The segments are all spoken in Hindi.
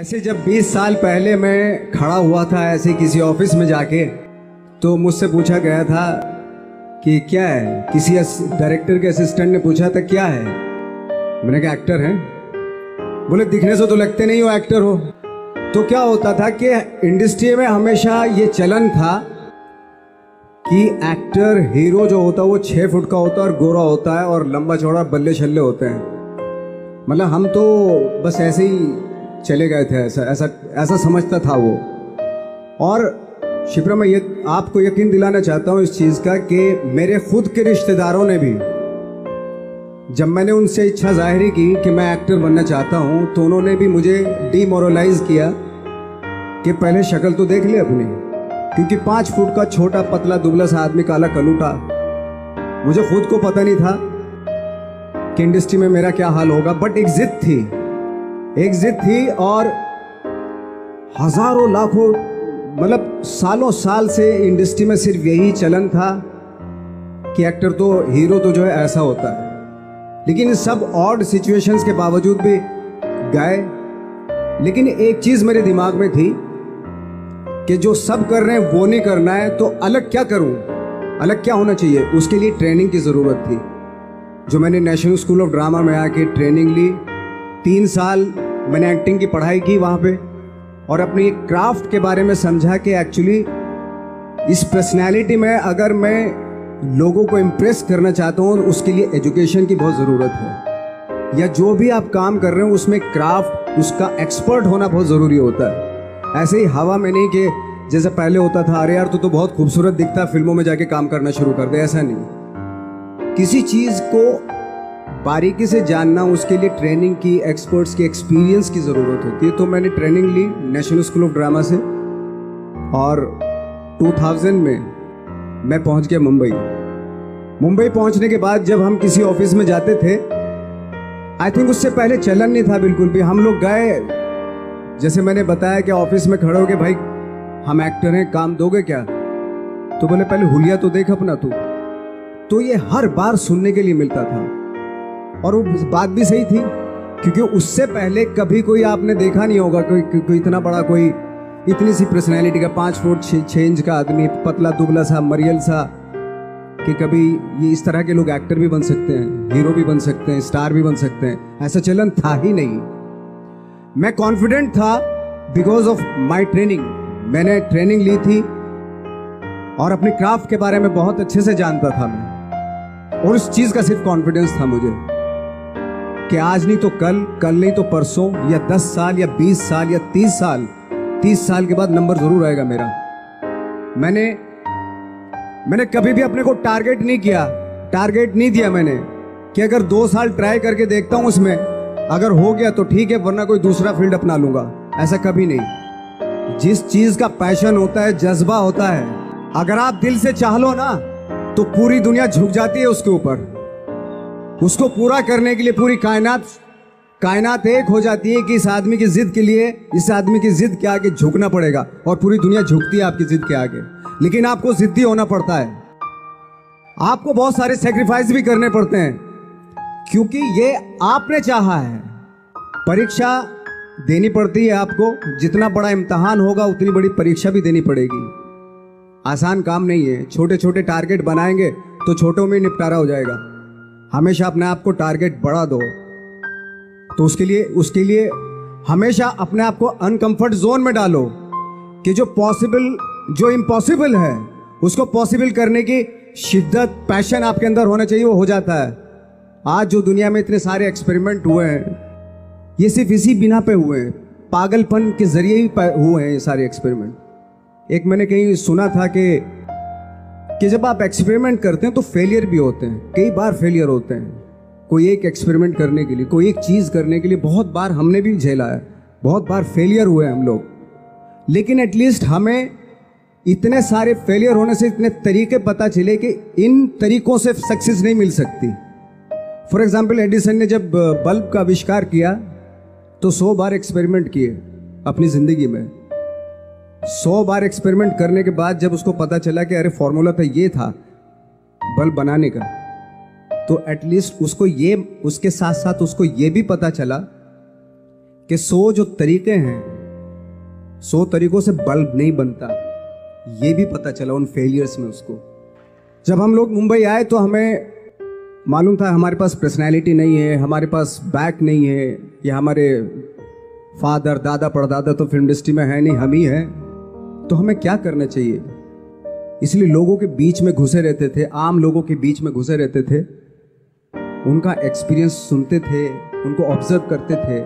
ऐसे जब 20 साल पहले मैं खड़ा हुआ था ऐसे किसी ऑफ़िस में जाके तो मुझसे पूछा गया था कि क्या है? किसी डायरेक्टर के असिस्टेंट ने पूछा था, क्या है? मैंने कहा एक्टर हैं। बोले, दिखने से तो लगते नहीं हो एक्टर हो। तो क्या होता था कि इंडस्ट्री में हमेशा ये चलन था कि एक्टर हीरो जो होता है वो छः फुट का होता है और गोरा होता है और लंबा चौड़ा बल्ले छल्ले होते हैं। मतलब हम तो बस ऐसे ही चले गए थे, ऐसा ऐसा ऐसा समझता था वो। और शिप्रा, मैं ये आपको यकीन दिलाना चाहता हूँ इस चीज़ का कि मेरे खुद के रिश्तेदारों ने भी, जब मैंने उनसे इच्छा ज़ाहिर की कि मैं एक्टर बनना चाहता हूँ तो उन्होंने भी मुझे डीमोरलाइज किया कि पहले शक्ल तो देख ले अपनी, क्योंकि पाँच फुट का छोटा पतला दुबला सा आदमी काला कलूटा, मुझे खुद को पता नहीं था कि इंडस्ट्री में मेरा क्या हाल होगा बट एक जिद थी। एक जिद थी और हज़ारों लाखों मतलब सालों साल से इंडस्ट्री में सिर्फ़ यही चलन था कि एक्टर तो हीरो तो जो है ऐसा होता है। लेकिन सब ऑड सिचुएशंस के बावजूद भी गए। लेकिन एक चीज़ मेरे दिमाग में थी कि जो सब कर रहे हैं वो नहीं करना है तो अलग क्या करूँ? अलग क्या होना चाहिए? उसके लिए ट्रेनिंग की ज़रूरत थी। जो मैंने नेशनल स्कूल ऑफ़ ड्रामा में आके ट्रेनिंग ली, तीन साल मैंने एक्टिंग की पढ़ाई की वहाँ पे और अपनी क्राफ्ट के बारे में समझा कि एक्चुअली इस पर्सनैलिटी में अगर मैं लोगों को इम्प्रेस करना चाहता हूँ, उसके लिए एजुकेशन की बहुत ज़रूरत है। या जो भी आप काम कर रहे हो, उसमें क्राफ्ट उसका एक्सपर्ट होना बहुत ज़रूरी होता है। ऐसे ही हवा में नहीं कि जैसे पहले होता था, अरे यार तो तो बहुत खूबसूरत दिखता, फ़िल्मों में जाके काम करना शुरू कर दे, ऐसा नहीं। किसी चीज़ को बारीकी से जानना, उसके लिए ट्रेनिंग की एक्सपर्ट्स की एक्सपीरियंस की ज़रूरत होती है। तो मैंने ट्रेनिंग ली नेशनल स्कूल ऑफ़ ड्रामा से। और 2000 में मैं पहुँच गया मुंबई। मुंबई पहुँचने के बाद जब हम किसी ऑफ़िस में जाते थे आई थिंक उससे पहले चलन नहीं था बिल्कुल भी। हम लोग गए। जैसे मैंने बताया कि ऑफ़िस में खड़े हो गए भाई, हम एक्टर हैं, काम दोगे क्या? तो बोले, पहले हुलिया तो देख अपना तू। तो ये हर बार सुनने के लिए मिलता था। और वो बात भी सही थी, क्योंकि उससे पहले कभी कोई आपने देखा नहीं होगा कोई कोई इतना बड़ा कोई, इतनी सी पर्सनैलिटी का पाँच फुट छः इंच का आदमी, पतला, दुबला सा, मरियल सा, कि कभी ये इस तरह के लोग एक्टर भी बन सकते हैं हीरो भी बन सकते हैं स्टार भी बन सकते हैं। ऐसा चलन था ही नहीं। मैं कॉन्फिडेंट था बिकॉज़ ऑफ़ माई ट्रेनिंग मैंने ट्रेनिंग ली थी और अपने क्राफ्ट के बारे में बहुत अच्छे से जानता था मैं। और उस चीज़ का सिर्फ़ कॉन्फिडेंस था मुझे। कि आज नहीं तो कल कल नहीं तो परसों, या दस साल, या बीस साल, या तीस साल। तीस साल के बाद नंबर ज़रूर आएगा मेरा। मैंने मैंने कभी भी अपने को टारगेट नहीं किया। टारगेट नहीं दिया मैंने कि अगर दो साल ट्राई करके देखता हूँ उसमें, अगर हो गया तो ठीक है, वरना कोई दूसरा फ़ील्ड अपना लूँगा। ऐसा कभी नहीं। जिस चीज़ का पैशन होता है, जज्बा होता है, अगर आप दिल से चाह लो ना तो पूरी दुनिया झुक जाती है उसके ऊपर। उसको पूरा करने के लिए पूरी कायनात कायनात एक हो जाती है कि इस आदमी की जिद के लिए, इस आदमी की जिद के आगे झुकना पड़ेगा और पूरी दुनिया झुकती है आपकी जिद के आगे। लेकिन आपको जिद्दी होना पड़ता है। आपको बहुत सारे सेक्रीफाइस भी करने पड़ते हैं। क्योंकि ये आपने चाहा है। परीक्षा देनी पड़ती है आपको। जितना बड़ा इम्तहान होगा, उतनी बड़ी परीक्षा भी देनी पड़ेगी। आसान काम नहीं है। छोटे छोटे टारगेट बनाएँगे तो छोटों में निपटारा हो जाएगा। हमेशा अपने आप को टारगेट बढ़ा दो। तो उसके लिए उसके लिए हमेशा अपने आप को अनकंफर्ट जोन में डालो कि जो पॉसिबल जो इम्पॉसिबल है, उसको पॉसिबल करने की शिद्दत पैशन आपके अंदर होना चाहिए, वो हो जाता है। आज जो दुनिया में इतने सारे एक्सपेरिमेंट हुए हैं, ये सिर्फ़ इसी बिना पे हुए हैं। पागलपन के ज़रिए ही हुए हैं ये सारे एक्सपेरिमेंट एक मैंने कहीं सुना था कि कि जब आप एक्सपेरिमेंट करते हैं तो फेलियर भी होते हैं। कई बार फेलियर होते हैं। कोई एक एक्सपेरिमेंट करने के लिए, कोई एक चीज़ करने के लिए बहुत बार हमने भी झेला है। बहुत बार फेलियर हुए हम लोग। लेकिन एटलीस्ट हमें इतने सारे फेलियर होने से इतने तरीके पता चले कि इन तरीकों से सक्सेस नहीं मिल सकती। फॉर एग्ज़ाम्पल एडिसन ने जब बल्ब का आविष्कार किया तो सौ बार एक्सपेरिमेंट किए अपनी ज़िंदगी में। सौ बार एक्सपेरिमेंट करने के बाद जब उसको पता चला कि अरे फॉर्मूला तो ये था बल्ब बनाने का तो एटलीस्ट उसको ये, उसके साथ साथ उसको ये भी पता चला कि सो जो तरीके हैं, सौ तरीकों से बल्ब नहीं बनता, ये भी पता चला उन फेलियर्स में उसको। जब हम लोग मुंबई आए तो हमें मालूम था हमारे पास पर्सनैलिटी नहीं है, हमारे पास बैक नहीं है, या हमारे फादर दादा, परदादा तो फ़िल्म इंडस्ट्री में है नहीं, हम ही हैं। तो हमें क्या करना चाहिए? इसलिए लोगों के बीच में घुसे रहते थे, आम लोगों के बीच में घुसे रहते थे। उनका एक्सपीरियंस सुनते थे, उनको ऑब्ज़र्व करते थे।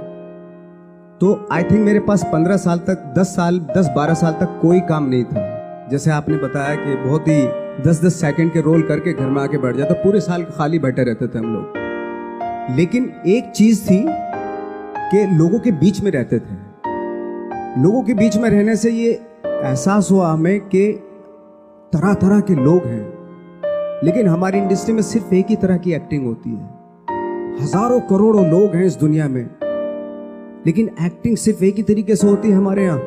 तो आई थिंक मेरे पास पंद्रह साल तक, दस साल, दस बारह साल तक कोई काम नहीं था। जैसे आपने बताया कि बहुत ही दस दस सेकंड के रोल करके घर में आके बैठ जाता पूरे साल खाली बैठे रहते थे हम लोग। लेकिन एक चीज़ थी कि लोगों के बीच में रहते थे। लोगों के बीच में रहने से ये एहसास हुआ हमें कि तरह तरह के लोग हैं। लेकिन हमारी इंडस्ट्री में सिर्फ़ एक ही तरह की एक्टिंग होती है। हज़ारों करोड़ों लोग हैं इस दुनिया में। लेकिन एक्टिंग सिर्फ़ एक ही तरीके से होती है हमारे यहाँ।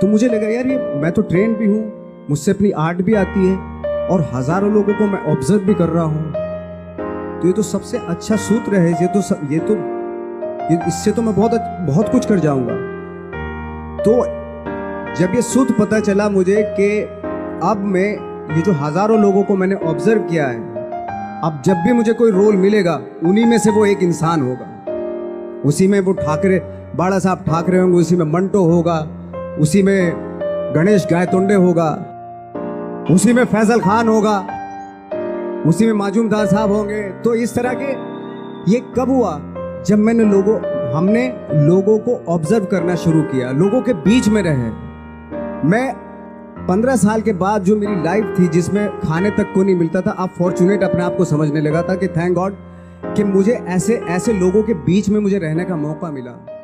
तो मुझे लगा यार ये मैं तो ट्रेन भी हूँ मुझसे अपनी आर्ट भी आती है और हज़ारों लोगों को मैं ऑब्ज़र्व भी कर रहा हूँ। तो ये तो सबसे अच्छा सूत्र है ये तो सब, ये तो ये इससे तो मैं बहुत बहुत कुछ कर जाऊँगा। तो जब ये सूत्र पता चला मुझे कि अब मैं ये जो हज़ारों लोगों को मैंने ऑब्ज़र्व किया है, अब जब भी मुझे कोई रोल मिलेगा, उन्हीं में से वो एक इंसान होगा। उसी में वो ठाकरे, बाड़ा साहब ठाकरे होंगे, उसी में मंटो होगा, उसी में गणेश गायतोंडे होगा, उसी में फैजल खान होगा, उसी में माजूमदार साहब होंगे। तो इस तरह के ये कब हुआ? जब मैंने लोगों, हमने लोगों को ऑब्ज़र्व करना शुरू किया, लोगों के बीच में रहे। मैं पंद्रह साल के बाद जो मेरी लाइफ थी, जिसमें खाने तक को नहीं मिलता था, अब फॉर्चुनेट अपने आप को समझने लगा था कि थैंक गॉड कि मुझे ऐसे ऐसे लोगों के बीच में मुझे रहने का मौका मिला।